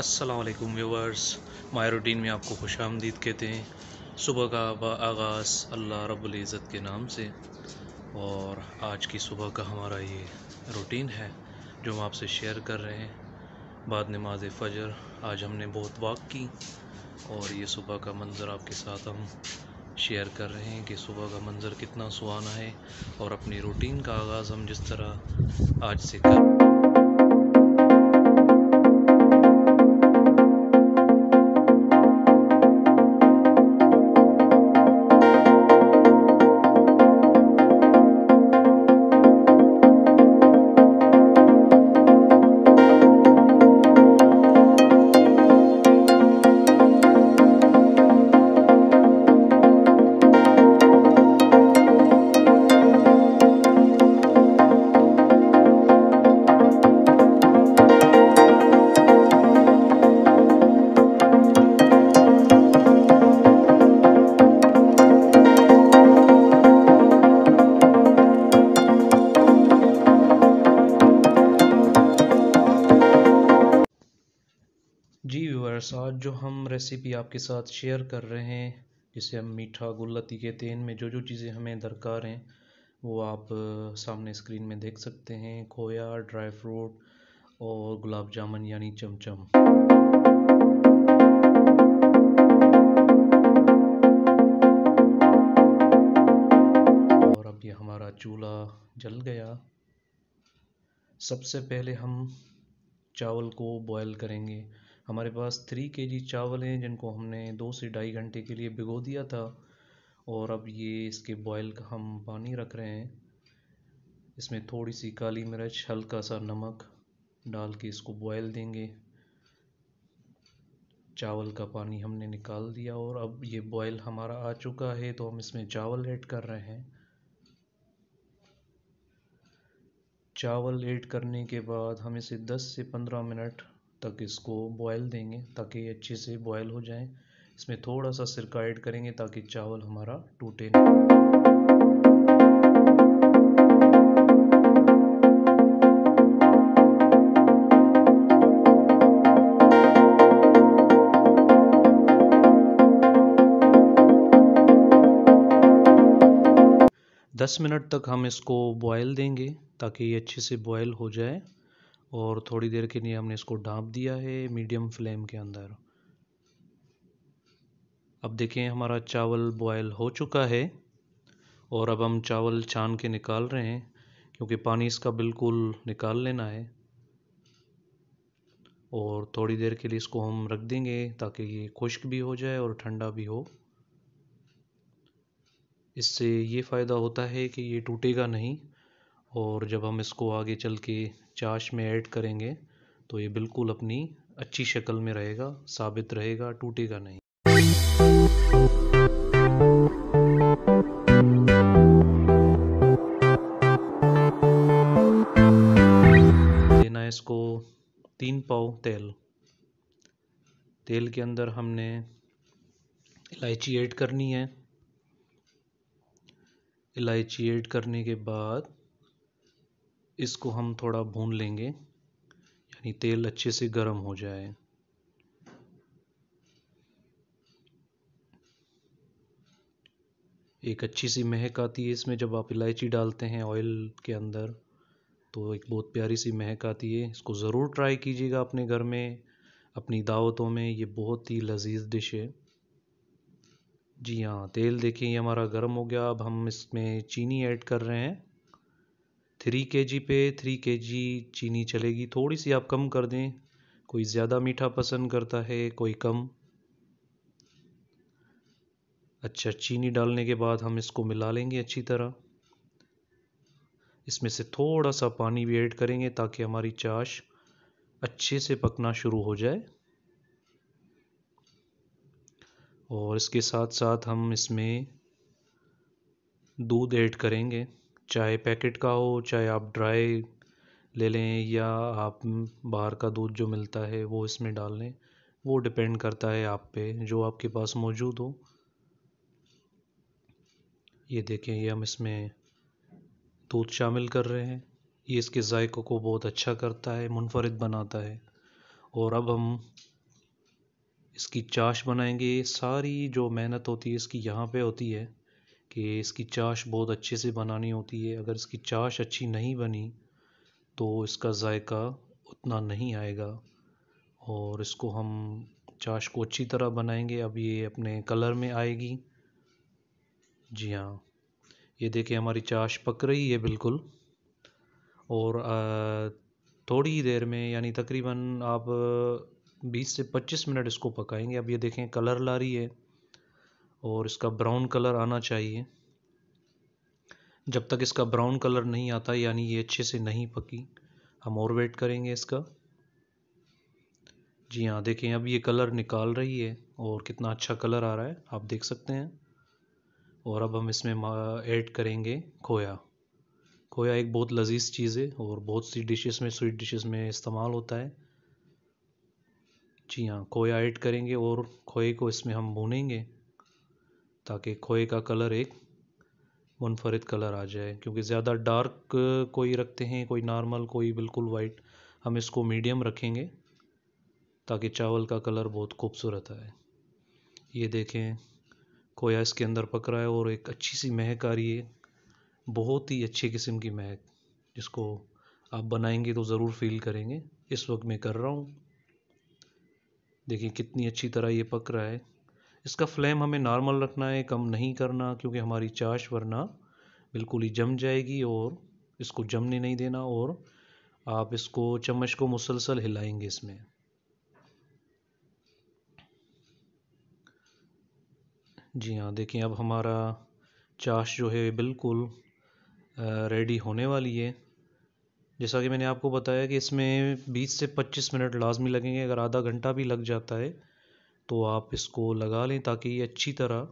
असलकुम viewers my routine में आपको खुश आमदीद कहते हैं। सुबह का आगाज़ अल्लाह रब्ज़त के नाम से। और आज की सुबह का हमारा ये रूटीन है, जो हम आपसे शेयर कर रहे हैं। बाद नमाज़ फ़जर, आज हमने बहुत वाक की। और ये सुबह का मंज़र आपके साथ हम शेयर कर रहे हैं कि सुबह का मंज़र कितना सुहाना है। और अपनी रूटीन का आगाज़ हम जिस तरह आज से कर जी व्यूअर्स आज जो हम रेसिपी आपके साथ शेयर कर रहे हैं, जिसे हम मीठा गुल्लती कहते हैं इनमें जो जो चीज़ें हमें दरकार हैं, वो आप सामने स्क्रीन में देख सकते हैं। खोया ड्राई फ्रूट और गुलाब जामुन यानी चमचम। और अब ये हमारा चूल्हा जल गया। सबसे पहले हम चावल को बॉयल करेंगे। हमारे पास थ्री के जी चावल हैं, जिनको हमने दो से ढाई घंटे के लिए भिगो दिया था। और अब ये इसके बॉयल का हम पानी रख रहे हैं। इसमें थोड़ी सी काली मिर्च हल्का सा नमक डाल के इसको बॉयल देंगे। चावल का पानी हमने निकाल दिया और अब ये बॉयल हमारा आ चुका है तो हम इसमें चावल ऐड कर रहे हैं। चावल ऐड करने के बाद हम इसे 10 से 15 मिनट तक इसको बॉयल देंगे, ताकि ये अच्छे से बॉयल हो जाए। इसमें थोड़ा सा सिरका ऐड करेंगे, ताकि चावल हमारा टूटे दस मिनट तक हम इसको बॉयल देंगे, ताकि ये अच्छे से बॉयल हो जाए। और थोड़ी देर के लिए हमने इसको ढाँप दिया है मीडियम फ्लेम के अंदर। अब देखें हमारा चावल बॉयल हो चुका है और अब हम चावल छान के निकाल रहे हैं, क्योंकि पानी इसका बिल्कुल निकाल लेना है। और थोड़ी देर के लिए इसको हम रख देंगे ताकि ये खुश्क भी हो जाए और ठंडा भी हो। इससे ये फ़ायदा होता है कि ये टूटेगा नहीं। और जब हम इसको आगे चल के चाश में ऐड करेंगे तो ये बिल्कुल अपनी अच्छी शक्ल में रहेगा, साबित रहेगा, टूटेगा नहीं। देना है इसको तीन पाव तेल। तेल के अंदर हमने इलायची ऐड करनी है। इलायची ऐड करने के बाद इसको हम थोड़ा भून लेंगे, यानी तेल अच्छे से गर्म हो जाए। एक अच्छी सी महक आती है इसमें, जब आप इलायची डालते हैं ऑयल के अंदर तो एक बहुत प्यारी सी महक आती है। इसको ज़रूर ट्राई कीजिएगा अपने घर में, अपनी दावतों में, ये बहुत ही लजीज डिश है। जी हाँ तेल देखिए हमारा गर्म हो गया। अब हम इसमें चीनी ऐड कर रहे हैं। थ्री के जी पे थ्री के जी चीनी चलेगी। थोड़ी सी आप कम कर दें। कोई ज़्यादा मीठा पसंद करता है, कोई कम। अच्छा चीनी डालने के बाद हम इसको मिला लेंगे अच्छी तरह। इसमें से थोड़ा सा पानी भी ऐड करेंगे ताकि हमारी चाश अच्छे से पकना शुरू हो जाए। और इसके साथ साथ हम इसमें दूध ऐड करेंगे। चाहे पैकेट का हो, चाहे आप ड्राई ले लें या आप बाहर का दूध जो मिलता है वो इसमें डाल लें, वो डिपेंड करता है आप पे, जो आपके पास मौजूद हो। ये देखें, ये हम इसमें दूध शामिल कर रहे हैं। ये इसके जायकों को बहुत अच्छा करता है, मुनफरद बनाता है। और अब हम इसकी चाश बनाएँगे। सारी जो मेहनत होती है, इसकी यहाँ पे होती है। कि इसकी चाश बहुत अच्छे से बनानी होती है। अगर इसकी चाश अच्छी नहीं बनी तो इसका जायका उतना नहीं आएगा। और इसको हम चाश को अच्छी तरह बनाएँगे। अब ये अपने कलर में आएगी। जी हाँ ये देखिए हमारी चाश पक रही है बिल्कुल। और थोड़ी ही देर में, यानी तकरीबन आप 20 से 25 मिनट इसको पकाएँगे। अब ये देखें कलर ला रही है। और इसका ब्राउन कलर आना चाहिए। जब तक इसका ब्राउन कलर नहीं आता, यानी ये अच्छे से नहीं पकी, हम और वेट करेंगे इसका। जी हाँ देखें, अब ये कलर निकाल रही है और कितना अच्छा कलर आ रहा है, आप देख सकते हैं। और अब हम इसमें ऐड करेंगे खोया। खोया एक बहुत लजीज चीज़ है और बहुत सी डिशेस में स्वीट डिशेस में इस्तेमाल होता है। जी हाँ खोया ऐड करेंगे और खोए को इसमें हम भूनेंगे। ताकि खोए का कलर एक मुनफरद कलर आ जाए, क्योंकि ज़्यादा डार्क कोई रखते हैं, कोई नॉर्मल, कोई बिल्कुल वाइट, हम इसको मीडियम रखेंगे ताकि चावल का कलर बहुत खूबसूरत आए। ये देखें, खोया इसके अंदर पक रहा है और एक अच्छी सी महक आ रही है, बहुत ही अच्छी किस्म की महक, जिसको आप बनाएँगे तो ज़रूर फील करेंगे। इस वक्त मैं कर रहा हूँ। देखिए कितनी अच्छी तरह ये पक रहा है। इसका फ्लेम हमें नॉर्मल रखना है, कम नहीं करना, क्योंकि हमारी चाश वरना बिल्कुल ही जम जाएगी और इसको जमने नहीं देना और आप इसको चम्मच को मुसलसल हिलाएँगे इसमें। जी हाँ देखिए, अब हमारा चाश जो है बिल्कुल रेडी होने वाली है। जैसा कि मैंने आपको बताया कि इसमें 20 से 25 मिनट लाजमी लगेंगे, अगर आधा घंटा भी लग जाता है तो आप इसको लगा लें ताकि ये अच्छी तरह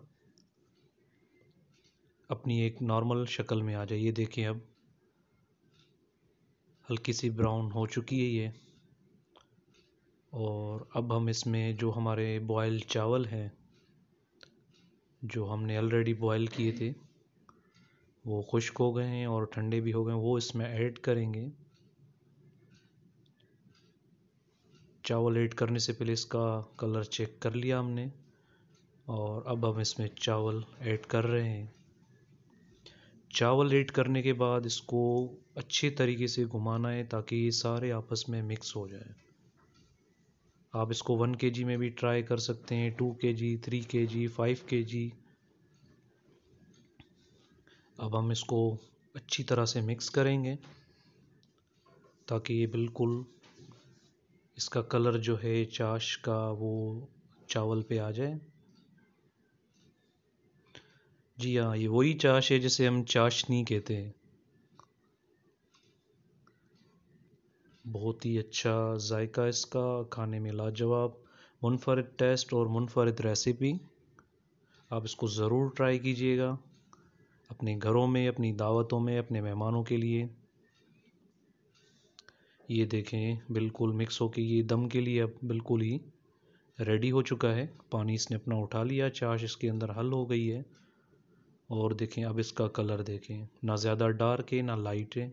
अपनी एक नॉर्मल शक्ल में आ जाए। ये देखें अब हल्की सी ब्राउन हो चुकी है ये। और अब हम इसमें जो हमारे बॉयल चावल हैं, जो हमने ऑलरेडी बॉयल किए थे, वो खुश्क हो गए हैं और ठंडे भी हो गए हैं, वो इसमें ऐड करेंगे। चावल ऐड करने से पहले इसका कलर चेक कर लिया हमने। और अब हम इसमें चावल ऐड कर रहे हैं। चावल ऐड करने के बाद इसको अच्छे तरीके से घुमाना है ताकि ये सारे आपस में मिक्स हो जाए। आप इसको वन के जी में भी ट्राई कर सकते हैं टू के जी थ्री के जी फाइव के जी अब हम इसको अच्छी तरह से मिक्स करेंगे ताकि ये बिल्कुल इसका कलर जो है चाश का वो चावल पे आ जाए। जी हाँ ये वही चाश है जिसे हम चाशनी कहते हैं। बहुत ही अच्छा जायका इसका, खाने में लाजवाब, मुनफरद टेस्ट और मुनफरद रेसिपी। आप इसको ज़रूर ट्राई कीजिएगा, अपने घरों में, अपनी दावतों में, अपने मेहमानों के लिए। ये देखें, बिल्कुल मिक्स होके ये दम के लिए अब बिल्कुल ही रेडी हो चुका है। पानी इसने अपना उठा लिया, चाश इसके अंदर हल हो गई है। और देखें, अब इसका कलर देखें। ना ज़्यादा डार्क है, ना लाइट है।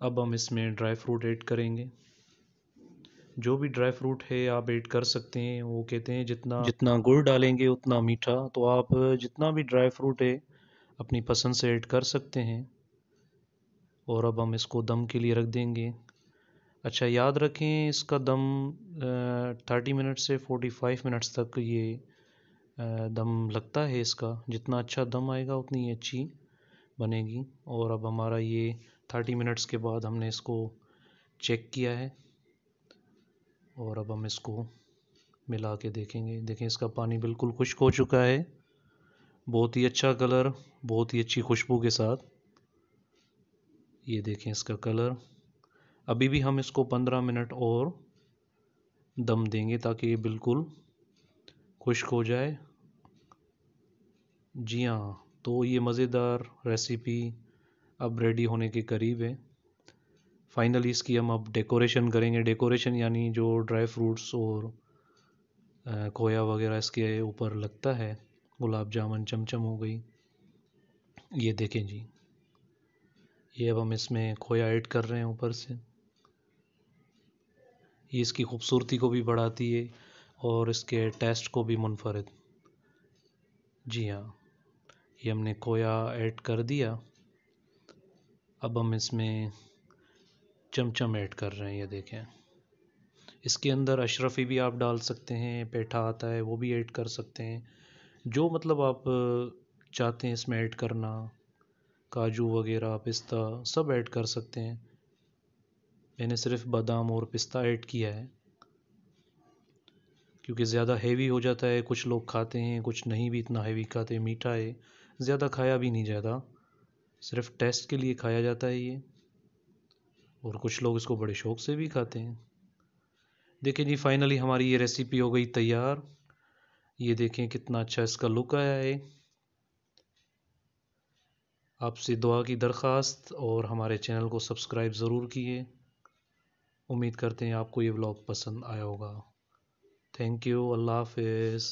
अब हम इसमें ड्राई फ्रूट ऐड करेंगे। जो भी ड्राई फ्रूट है, आप ऐड कर सकते हैं। वो कहते हैं, जितना जितना गुड़ डालेंगे, उतना मीठा। तो आप जितना भी ड्राई फ्रूट है, अपनी पसंद से ऐड कर सकते हैं। और अब हम इसको दम के लिए रख देंगे। अच्छा याद रखें इसका दम थर्टी मिनट से फोर्टी फाइव मिनट्स तक ये दम लगता है इसका। जितना अच्छा दम आएगा, उतनी अच्छी बनेगी। और अब हमारा ये थर्टी मिनट्स के बाद हमने इसको चेक किया है। और अब हम इसको मिला के देखेंगे। देखें, इसका पानी बिल्कुल खुश्क हो चुका है। बहुत ही अच्छा कलर, बहुत ही अच्छी खुशबू के साथ। ये देखें इसका कलर। अभी भी हम इसको पंद्रह मिनट और दम देंगे ताकि ये बिल्कुल खुश्क हो जाए। जी हाँ तो ये मज़ेदार रेसिपी अब रेडी होने के करीब है। फाइनली इसकी हम अब डेकोरेशन करेंगे। डेकोरेशन यानी जो ड्राई फ्रूट्स और खोया वगैरह इसके ऊपर लगता है। गुलाब जामुन चमचम हो गई। ये देखें जी। ये अब हम इसमें खोया ऐड कर रहे हैं ऊपर से। ये इसकी खूबसूरती को भी बढ़ाती है और इसके टेस्ट को भी मुनफरद। जी हाँ ये हमने खोया ऐड कर दिया। अब हम इसमें चमचम ऐड कर रहे हैं, ये देखें। इसके अंदर अशरफ़ी भी आप डाल सकते हैं, पेठा आता है, वो भी ऐड कर सकते हैं। जो मतलब आप चाहते हैं इसमें ऐड करना काजू वगैरह, पिस्ता सब ऐड कर सकते हैं। मैंने सिर्फ़ बादाम और पिस्ता ऐड किया है, क्योंकि ज़्यादा हेवी हो जाता है। कुछ लोग खाते हैं, कुछ नहीं भी इतना हेवी खाते मीठा है, ज़्यादा खाया भी नहीं जाता। सिर्फ़ टेस्ट के लिए खाया जाता है ये। और कुछ लोग इसको बड़े शौक से भी खाते हैं। देखिए जी फाइनली हमारी ये रेसिपी हो गई तैयार। ये देखें कितना अच्छा इसका लुक आया है। आपसे दुआ की दरख्वास्त और हमारे चैनल को सब्सक्राइब ज़रूर किए। उम्मीद करते हैं आपको ये ब्लॉग पसंद आया होगा। थैंक यू अल्लाह हाफिज़